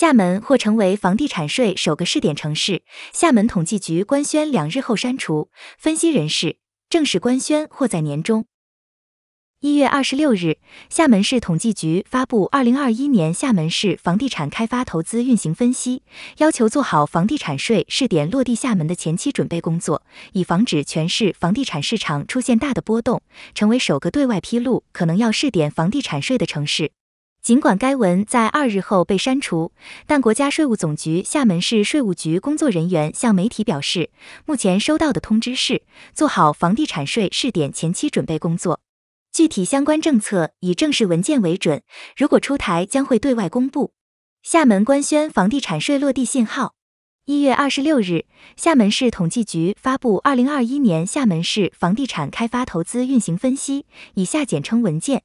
厦门或成为房地产税首个试点城市。厦门统计局官宣两日后删除。分析人士，正式官宣或在年中。一月二十六日，厦门市统计局发布《二零二一年厦门市房地产开发投资运行分析》，要求做好房地产税试点落地厦门的前期准备工作，以防止全市房地产市场出现大的波动，成为首个对外披露可能要试点房地产税的城市。尽管该文在二日后被删除，但国家税务总局厦门市税务局工作人员向媒体表示，目前收到的通知是做好房地产税试点前期准备工作。具体相关政策以正式文件为准，如果出台将会对外公布。厦门官宣房地产税落地信号。一月二十六日，厦门市统计局发布《二零二一年厦门市房地产开发投资运行分析》（以下简称文件）。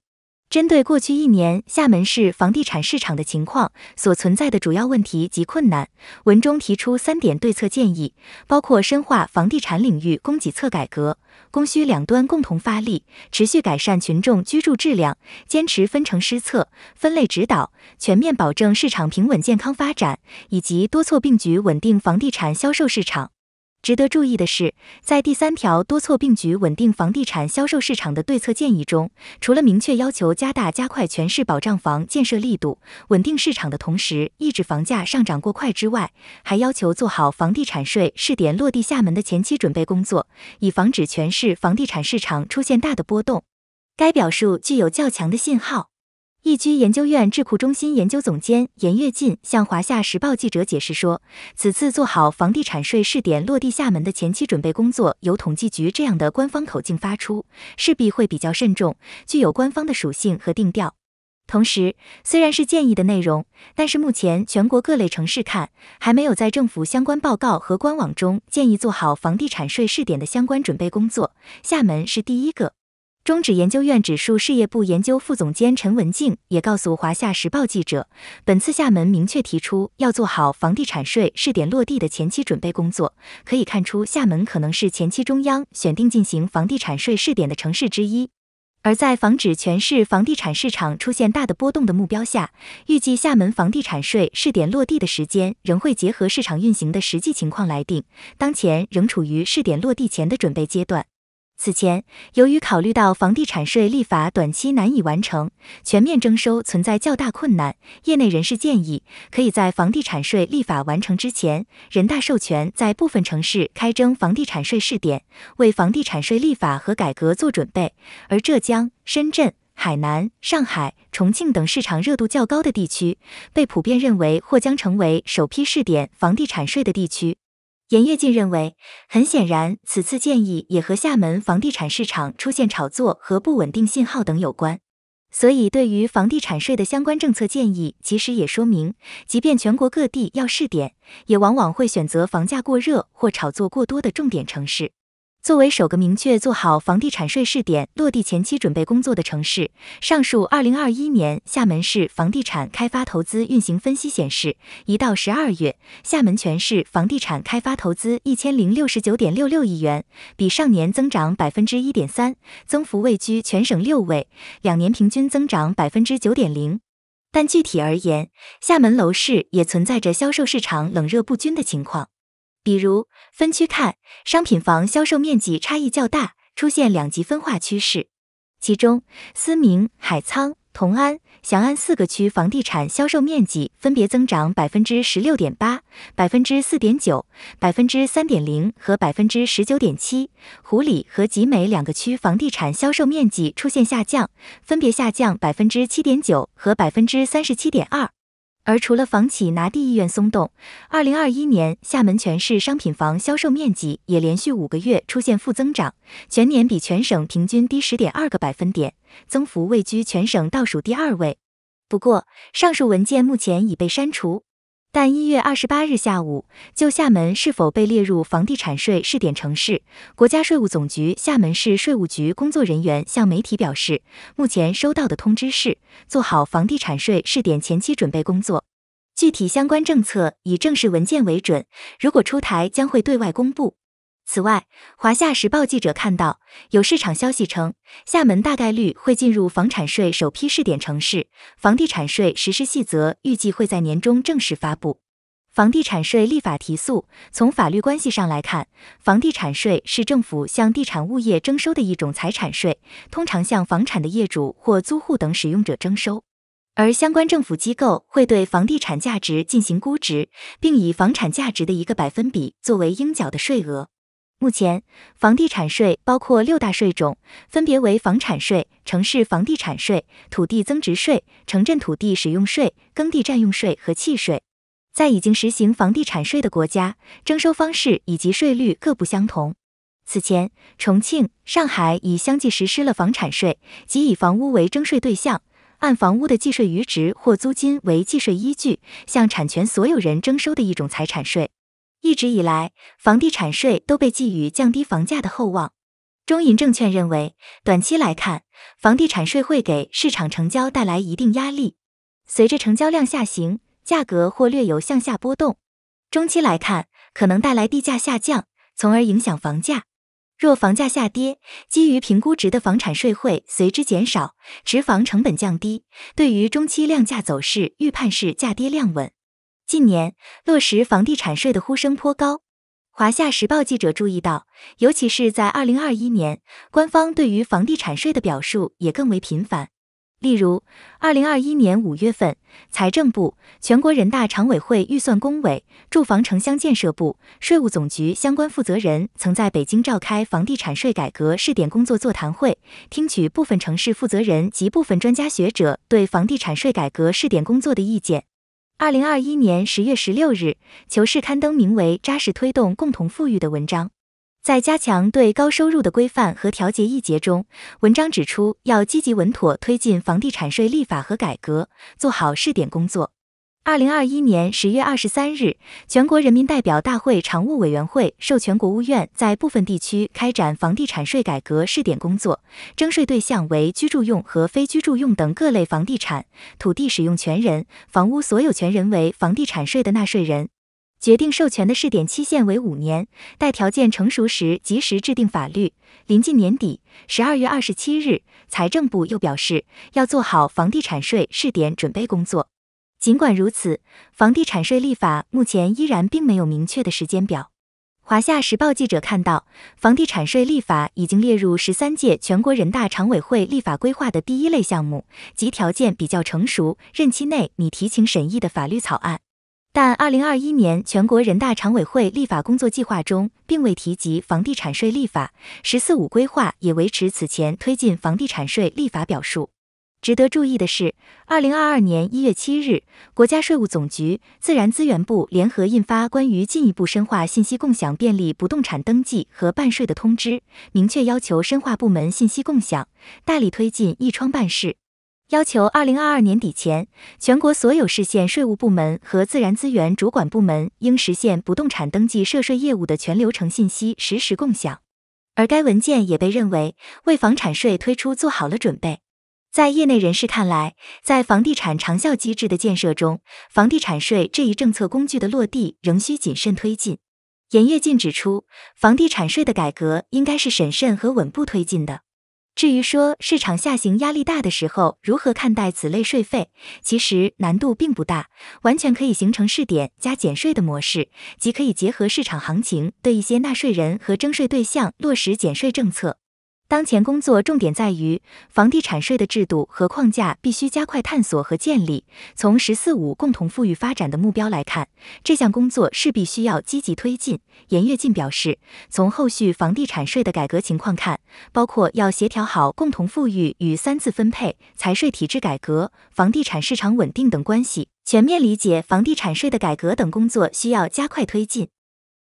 针对过去一年厦门市房地产市场的情况所存在的主要问题及困难，文中提出三点对策建议，包括深化房地产领域供给侧改革，供需两端共同发力，持续改善群众居住质量，坚持分城施策、分类指导，全面保证市场平稳健康发展，以及多措并举稳定房地产销售市场。值得注意的是，在第三条多措并举稳定房地产销售市场的对策建议中，除了明确要求加大加快全市保障房建设力度，稳定市场的同时抑制房价上涨过快之外，还要求做好房地产税试点落地厦门的前期准备工作，以防止全市房地产市场出现大的波动。该表述具有较强的信号。易居研究院智库中心研究总监严跃进向华夏时报记者解释说，此次做好房地产税试点落地厦门的前期准备工作，由统计局这样的官方口径发出，势必会比较慎重，具有官方的属性和定调。同时，虽然是建议的内容，但是目前全国各类城市看，还没有在政府相关报告和官网中建议做好房地产税试点的相关准备工作，厦门是第一个。中指研究院指数事业部研究副总监陈文静也告诉华夏时报记者，本次厦门明确提出要做好房地产税试点落地的前期准备工作，可以看出厦门可能是前期中央选定进行房地产税试点的城市之一。而在防止全市房地产市场出现大的波动的目标下，预计厦门房地产税试点落地的时间仍会结合市场运行的实际情况来定，当前仍处于试点落地前的准备阶段。此前，由于考虑到房地产税立法短期难以完成，全面征收存在较大困难，业内人士建议，可以在房地产税立法完成之前，人大授权在部分城市开征房地产税试点，为房地产税立法和改革做准备。而浙江、深圳、海南、上海、重庆等市场热度较高的地区，被普遍认为或将成为首批试点房地产税的地区。严跃进认为，很显然，此次建议也和厦门房地产市场出现炒作和不稳定信号等有关。所以，对于房地产税的相关政策建议，其实也说明，即便全国各地要试点，也往往会选择房价过热或炒作过多的重点城市。作为首个明确做好房地产税试点落地前期准备工作的城市，上述二零二一年厦门市房地产开发投资运行分析显示，一到十二月，厦门全市房地产开发投资一千零六十九点六六亿元，比上年增长百分之一点三，增幅位居全省六位，两年平均增长百分之九点零。但具体而言，厦门楼市也存在着销售市场冷热不均的情况。比如分区看，商品房销售面积差异较大，出现两极分化趋势。其中，思明、海沧、同安、翔安四个区房地产销售面积分别增长百分之十六点八、百分之四点九、百分之三点零和百分之十九点七。湖里和集美两个区房地产销售面积出现下降，分别下降百分之七点九和百分之三十七点二。而除了房企拿地意愿松动，二零二一年厦门全市商品房销售面积也连续五个月出现负增长，全年比全省平均低十点二个百分点，增幅位居全省倒数第二位。不过，上述文件目前已被删除。但一月二十八日下午，就厦门是否被列入房地产税试点城市，国家税务总局厦门市税务局工作人员向媒体表示，目前收到的通知是做好房地产税试点前期准备工作，具体相关政策以正式文件为准，如果出台将会对外公布。此外，华夏时报记者看到，有市场消息称，厦门大概率会进入房产税首批试点城市，房地产税实施细则预计会在年中正式发布。房地产税立法提速，从法律关系上来看，房地产税是政府向地产物业征收的一种财产税，通常向房产的业主或租户等使用者征收。而相关政府机构会对房地产价值进行估值，并以房产价值的一个百分比作为应缴的税额。目前，房地产税包括六大税种，分别为房产税、城市房地产税、土地增值税、城镇土地使用税、耕地占用税和契税。在已经实行房地产税的国家，征收方式以及税率各不相同。此前，重庆、上海已相继实施了房产税，即以房屋为征税对象。按房屋的计税余值或租金为计税依据，向产权所有人征收的一种财产税。一直以来，房地产税都被寄予降低房价的厚望。中银证券认为，短期来看，房地产税会给市场成交带来一定压力，随着成交量下行，价格或略有向下波动。中期来看，可能带来地价下降，从而影响房价。若房价下跌，基于评估值的房产税会随之减少，持房成本降低，对于中期量价走势预判是价跌量稳。近年落实房地产税的呼声颇高，华夏时报记者注意到，尤其是在二零二一年，官方对于房地产税的表述也更为频繁。例如，二零二一年五月份，财政部、全国人大常委会预算工委、住房城乡建设部、税务总局相关负责人曾在北京召开房地产税改革试点工作座谈会，听取部分城市负责人及部分专家学者对房地产税改革试点工作的意见。二零二一年十月十六日，求是刊登名为《扎实推动共同富裕》的文章。在加强对高收入的规范和调节一节中，文章指出要积极稳妥推进房地产税立法和改革，做好试点工作。二零二一年十月二十三日，全国人民代表大会常务委员会授权国务院在部分地区开展房地产税改革试点工作，征税对象为居住用和非居住用等各类房地产，土地使用权人、房屋所有权人为房地产税的纳税人。决定授权的试点期限为五年，待条件成熟时及时制定法律。临近年底，十二月二十七日，财政部又表示要做好房地产税试点准备工作。尽管如此，房地产税立法目前依然并没有明确的时间表。华夏时报记者看到，房地产税立法已经列入十三届全国人大常委会立法规划的第一类项目，即条件比较成熟、任期内拟提请审议的法律草案。但二零二一年全国人大常委会立法工作计划中并未提及房地产税立法，“十四五”规划也维持此前推进房地产税立法表述。值得注意的是，二零二二年一月七日，国家税务总局、自然资源部联合印发关于进一步深化信息共享、便利不动产登记和办税的通知，明确要求深化部门信息共享，大力推进一窗办事。要求二零二二年底前，全国所有市县税务部门和自然资源主管部门应实现不动产登记涉税业务的全流程信息实时共享。而该文件也被认为为房产税推出做好了准备。在业内人士看来，在房地产长效机制的建设中，房地产税这一政策工具的落地仍需谨慎推进。严跃进指出，房地产税的改革应该是审慎和稳步推进的。至于说市场下行压力大的时候如何看待此类税费，其实难度并不大，完全可以形成试点加减税的模式，即可以结合市场行情，对一些纳税人和征税对象落实减税政策。当前工作重点在于房地产税的制度和框架必须加快探索和建立。从“十四五”共同富裕发展的目标来看，这项工作势必需要积极推进。严跃进表示，从后续房地产税的改革情况看，包括要协调好共同富裕与三次分配、财税体制改革、房地产市场稳定等关系，全面理解房地产税的改革等工作需要加快推进。